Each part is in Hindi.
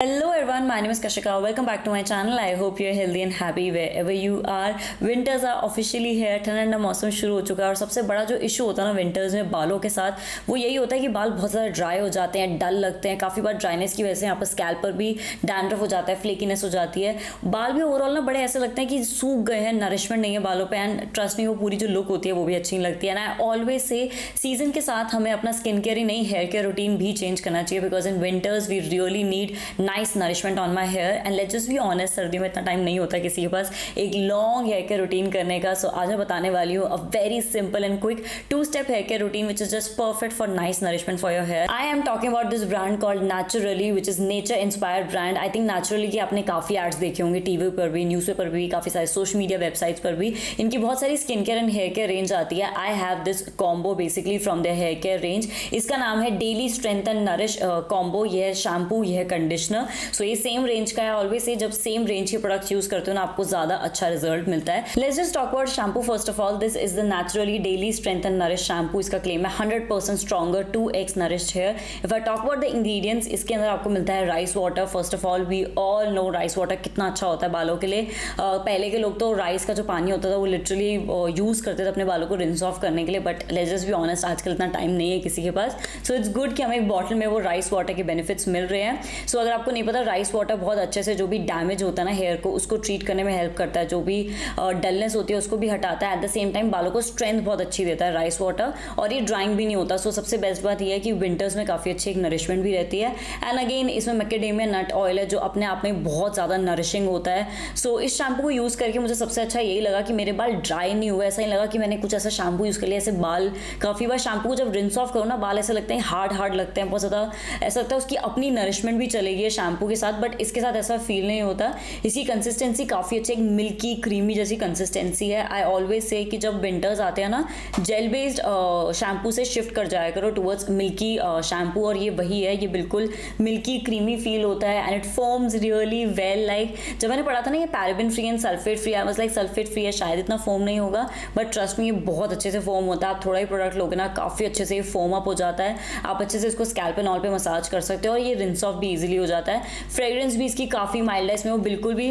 Hello everyone, my name is Kashika. Welcome back to my channel. I hope you're healthy and happy wherever you are. Winters are officially here. ठंडा ठंडा मौसम शुरू हो चुका है और सबसे बड़ा जो इशू होता है ना विंटर्स में बालों के साथ वो यही होता है कि बाल बहुत ज़्यादा ड्राई हो जाते हैं डल लगते हैं काफ़ी बार ड्राइनेस की वजह से यहाँ पर स्कैल्प पर भी डैंड्रफ हो जाता है फ्लेकीनेस हो जाती है बाल भी ओवरऑल ना बड़े ऐसे लगते हैं कि सूख गए हैं नरिशमेंट नहीं है बालों पर एंड ट्रस्ट नहीं वो पूरी जो लुक होती है वो भी अच्छी नहीं लगती है एंड आई ऑलवेज से सीज़न के साथ हमें अपना स्किन केयर ही नहीं हेयर केयर रूटीन भी चेंज करना चाहिए because in winters we really need nice nourishment on my hair and let just be honest सर्दी में इतना टाइम नहीं होता किसी के पास। एक लॉन्ग हेयर केयर रूटीन करने का। सो so, आज मैं बताने वाली हूँ a very simple and quick two step hair care routine which is just perfect for nice nourishment for your hair I am talking about this brand called naturally which is nature inspired brand I think naturally की आपने काफ़ी एड्स देखे होंगे टीवी पर भी न्यूज़ पेपर भी काफ़ी सारे सोशल मीडिया वेबसाइट्स पर भी। इनकी बहुत सारी skin care and hair care range आती है। I have this combo basically from the hair care range इसका नाम है daily strength and nourish combo ये है शैम्पू ये है कंडीशनर सो ये सेम रेंज का है ऑलवेज से जब सेम रेंज के प्रोडक्ट यूज़ करते हो ना आपको ज़्यादा अच्छा रिज़ल्ट मिलता है। Let's just talk about shampoo first of all this is the naturally daily strength and nourish shampoo इसका क्लेम है hundred percent stronger two x nourish hair if I talk about the ingredients इसके अंदर आपको मिलता है rice water first of all we all know rice water कितना अच्छा होता है बालों के लिए। uh, पहले के लोग तो राइस का जो पानी होता था वो लिटरली यूज़ uh, करते थे अपने बालों को रिंस ऑफ़ करने के लिए but let's just be honest आजकल इतना टाइम नहीं है किसी के पास। सो इट्स गुड कि हमें एक बॉटल में वो राइस वाटर के बेनिफिट्स मिल रहे हैं। सो so, अगर आपको नहीं पता राइस वाटर बहुत अच्छे से जो भी डैमेज होता है ना हेयर को, उसको ट्रीट करने में हेल्प करता है, जो भी डलनेस होती है, उसको भी हटाता है। एट द सेम टाइम बालों को स्ट्रेंथ बहुत अच्छी देता है राइस वाटर और ये ड्राइंग भी नहीं होता। सो सबसे बेस्ट बात यह है कि विंटर्स में काफ़ी अच्छी एक नरिशमेंट भी रहती है। एंड अगेन इसमें मैकेडेमिया नट ऑयल है, जो अपने आप में बहुत ज़्यादा नरिशिंग होता है। सो इस शैम्पू को यूज़ करके मुझे सबसे अच्छा यही लगा कि मेरे बाल ड्राई नहीं हुए। ऐसा ही लगा कि मैंने कुछ ऐसा शैम्पू यूज़ कर लिया। ऐसे बाल, काफ़ी बार शैम्पू को जब रिंस ऑफ़ करो ना, बाल ऐसे लगते हैं हार्ड हार्ड लगते हैं, बहुत ज़्यादा ऐसा लगता है उसकी अपनी नरिशमेंट भी चलेगी शैम्पू के साथ। बट इसके साथ ऐसा फील नहीं होता। इसकी कंसिस्टेंसी काफ़ी अच्छी, एक मिल्की क्रीमी जैसी कंसिस्टेंसी है। आई ऑलवेज से कि जब विंटर्स आते हैं ना जेल बेस्ड शैम्पू से शिफ्ट कर जाया करो टुवर्ड्स मिल्की शैम्पू और ये वही है, ये बिल्कुल मिल्की क्रीमी फील होता है and it forms really well like जब मैंने पढ़ा था ना ये paraben free and sulphate free I was like sulphate free है, शायद इतना फॉर्म नहीं होगा बट ट्रस्ट में ये बहुत अच्छे से फॉर्म होता है। आप थोड़ा ही प्रोडक्ट लोगे ना, काफ़ी अच्छे से ये फॉर्म अप हो जाता है। आप अच्छे से इसको स्कैल्प एंड ऑल पे मसाज कर सकते हो, और ये रिंस ऑफ़ भी इजीली हो जाता है। फ्रेग्रेंस भी इसकी काफ़ी माइल्ड है, इसमें वो बिल्कुल भी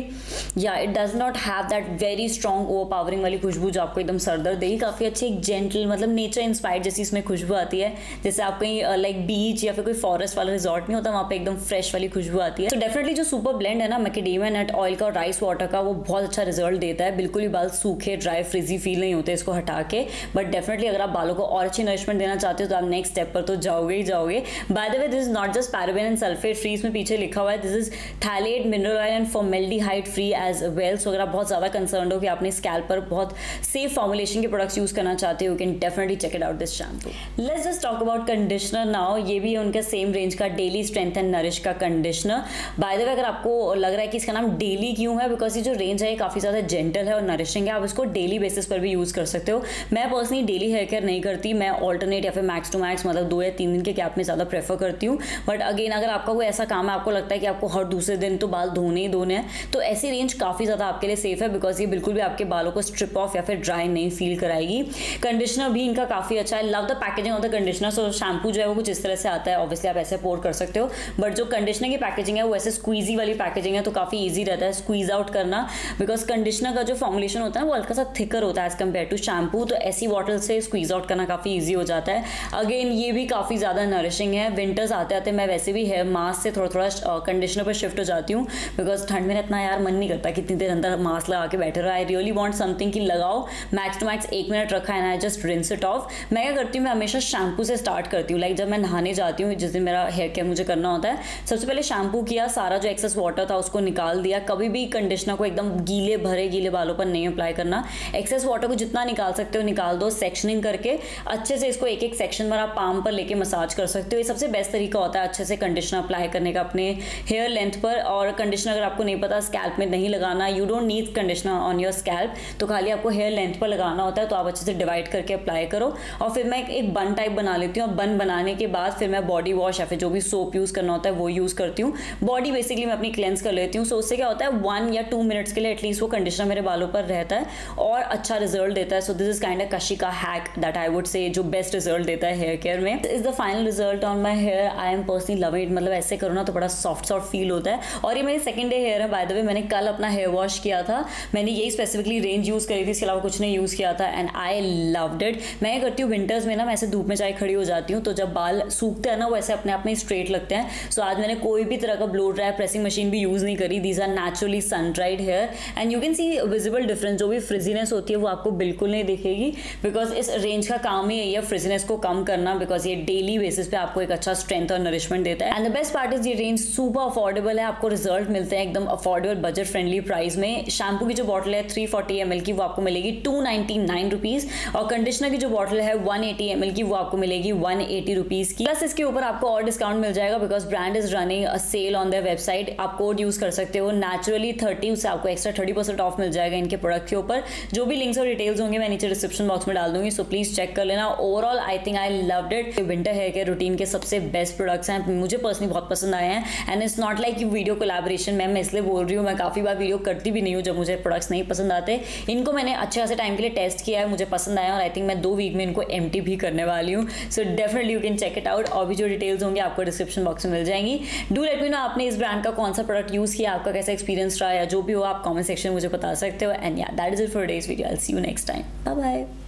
या it does not have that very strong overpowering वाली खुशबू जो आपको एकदम सरदर देगी। काफ़ी अच्छी एक जेंटल मतलब नेचर इंस्पायर्ड जैसी इसमें खुशबू आती है। जैसे आप कहीं लाइक बीच या फिर कोई फॉरेस्ट वाला रिजॉर्ट नहीं होता, वहाँ पर एकदम फ्रेश वाली खुशबू आती है। तो डेफिनेटली जो सुपर ब्लेंड है ना मैकेडेमिया नट ऑयल का और राइस वाटर का, वो बहुत अच्छा रिज़ल्ट देता है। बिल्कुल भी बाल सूखे ड्राई फ्रिजी फील नहीं होते इसको हटा के। बट डेफिनेटली अगर आप बालों को और अच्छी नरिशमेंट देना चाहते हो तो आप नेक्स्ट स्टेप पर तो जाओगे ही जाओगे। By the way this is not just paraben and sulphate free इसमें पीछे लिखा हुआ है this is phthalate mineral oil and formaldehyde free as well so अगर आप बहुत ज़्यादा कंसर्न हो कि आपने स्कैल्प पर बहुत सेफ़ फॉर्मुलेशन के प्रोडक्ट्स यूज़ करना चाहते हो can definitely check it out this shampoo let's just talk about conditioner now ये भी उनका सेम रेंज का डेली स्ट्रेंथ एंड नरिश का कंडीशनर बाय द वे अगर आपको लग रहा है कि इसका नाम डेली क्यों है बिकॉज़ ये जो रेंज है, ये काफ़ी ज़्यादा जेंटल है और नरिशिंग है, आप इसको डेली बेसिस पर भी यूज़ कर सकते हो. मैं पर्सनली डेली हेयर केयर नहीं करती, मैं ऑल्टरनेट या फिर मैक्स टू मैक्स मतलब दो या तीन दिन के कैप में ज़्यादा प्रेफर करती हूँ. बट अगेन अगर आपका कोई ऐसा काम है, आपको लगता है कि आपको हर दूसरे दिन तो बाल धोने ही धोने हैं। तो ऐसी रेंज काफ़ी ज़्यादा आपके लिए सेफ़ है बिकॉज़ ये बिल्कुल भी आपके बालों को स्ट्रिप ऑफ़ या फिर ड्राई नहीं फील कराएगी। कंडीशनर भी इनका काफ़ी अच्छा है। Love the packaging of the conditioner so shampoo जो है वो कुछ इस तरह से आता है। ऑब्वियसली आप ऐसे पोर कर सकते हो। बट जो कंडीशनर की पैकेजिंग है वो ऐसे स्क्वीजी वाली पैकेजिंग है तो काफ़ी ईजी रहता है। स्क्वीज आउट करना। बिकॉज़ कंडीशनर का जो फॉर्मुलेशन होता है वो हल्का सा थिकर होता है एज कंपेयर टू शैम्पू तो ऐसी बॉटल से स्क्वीज आउट करना काफ़ी ईजी हो जाता है। अगेन ये भी काफ़ी ज़्यादा नरिशिंग है। विंटर्स आते आते मैं वैसे भी हेयर मास्क से थोड़ा थोड़ा कंडीशनर पर शिफ्ट हो जाती हूँ बिकॉज़ ठंड में इतना यार मन नहीं करता कितनी देर अंदर मास्क लगा के बैठे रहो। आई रियली वॉन्ट समथिंग की लगाओ मैक्स टू मैक्स एक मिनट रखा है ना I just rinse it off मैं क्या करती हूँ, मैं हमेशा शैम्पू से स्टार्ट करती हूँ लाइक जब मैं नहाने जाती हूँ, जिस दिन मेरा हेयर केयर मुझे करना होता है, सबसे पहले शैम्पू किया, सारा जो एक्सेस वाटर था उसको निकाल दिया। कभी भी कंडीशनर को एकदम गीले, भरे गीले बालों पर नहीं अप्लाई करना। एक्सेस वाटर को जितना निकाल सकते हो, निकाल दो सेक्शनिंग करके, अच्छे से इसको एक एक सेक्शन पर आप पाम पर लेके मसाज कर सकते हो। ये सबसे बेस्ट तरीका होता है, अच्छे से कंडीशनर अप्लाई करने का, अपने हेयर लेंथ पर और कंडीशनर अगर आपको नहीं पता स्कैल्प में नहीं लगाना you don't need conditioner on your scalp तो खाली आपको हेयर लेंथ पर लगाना होता है तो आप अच्छे से डिवाइड करके अप्लाई करो. और फिर मैं एक बन टाइप बना लेती हूँ. बन बनाने के बाद फिर मैं बॉडी वॉश या फिर जो भी सोप यूज़ करना होता है, वो यूज़ करती हूँ. बॉडी बेसिकली मैं अपनी क्लेंस कर लेती हूँ. सो उससे क्या होता है वन या टू मिनट्स के लिए एटलीस्ट वो कंडीशनर मेरे बालों पर रहता है और अच्छा रिज़ल्ट देता है. So this is kind of कशी का hack that I would say जो बेस्ट रिज़ल्ट देता है हेयर केयर में. Is the final result on my hair I am personally love it मतलब ऐसे करो ना तो बड़ा सॉफ्ट सॉफ्ट फील होता है। और ये मेरी सेकेंड डे हेयर है बाय द वे मैंने कल अपना हेयर वॉश किया था। मैंने यही स्पेसिफिकली रेंज यूज़ करी थी, इसके अलावा कुछ नहीं यूज़ किया था एंड आई लव्ड इट मैं ये करती हूँ विंटर्स में ना, मैं ऐसे धूप में चाहे खड़ी हो जाती हूँ तो जब बाल सूखते हैं ना, वो ऐसे अपने आप में स्ट्रेट लगते हैं। सो आज मैंने कोई भी तरह का ब्लो ड्राई प्रेसिंग मशीन भी यूज़ नहीं करी। These are naturally sun dried hair and you can see visible difference जो भी फ्रिजीनेस होती है, वो आपको बिल्कुल नहीं दिखेगी। बिकॉज़ इस रेंज का काम ही यही है फ्रिजीनेस को कम करना बिकॉज़ ये डेली बेसिस पे आपको एक अच्छा स्ट्रेंथ और नरिशमेंट देता है। And the best part is ये रेंज सुपर अफोर्डेबल है, आपको रिज़ल्ट मिलते हैं एकदम अफोर्डेबल बजट फ्रेंडली प्राइस में। शैम्पू की जो बॉटल है थ्री फोर्टी एम की, वो आपको मिलेगी टू नाइनटी नाइन रुपीज़ और कंडीशनर की जो बॉटल है वन एटी एम की, वो आपको मिलेगी वन एटी रुपीज़ की। प्लस इसके ऊपर आपको और डिस्काउंट मिल जाएगा because brand is running a sale on the website आप कोड यूज़ कर सकते हो। नेचुरली थर्टी उससे आपको एक्स्ट्रा थर्टी परसेंट ऑफ़ मिल जाएगा इनके प्रोडक्ट के ऊपर। जो भी लिंक्स और डिटेल्स होंगे, मैं नीचे डिस्क्रिप्शन बॉक्स में डाल दूँगी सो प्लीज़ चेक कर लेना। Overall I think I love it winter hair care routine के सबसे बेस्ट प्रोडक्ट्स हैं। मुझे पर्सनली बहुत पसंद आए हैं। And it's not like you video collaboration ma'am मैं इसलिए बोल रही हूँ, मैं काफ़ी बार वीडियो करती भी नहीं हूँ जब मुझे प्रोडक्ट्स नहीं पसंद आते। इनको मैंने अच्छे खासे टाइम के लिए टेस्ट किया है, मुझे पसंद आया और आई थिंक मैं दो वीक में इनको एम भी करने वाली हूँ। So definitely you can check it out और भी जो डिटेल्स होंगे आपको डिस्क्रिप्शन बॉक्स में मिल जाएँगी। डू लेट मी नो आपने इस ब्रांड का कौन सा प्रोडक्ट यूज़ किया, आपका कैसा एक्सपीरियंस रहा या जो भी हो, आप कॉमेंट सेक्शन में मुझे बता सकते हो। एंड या that is it for days video I see you next time bye bye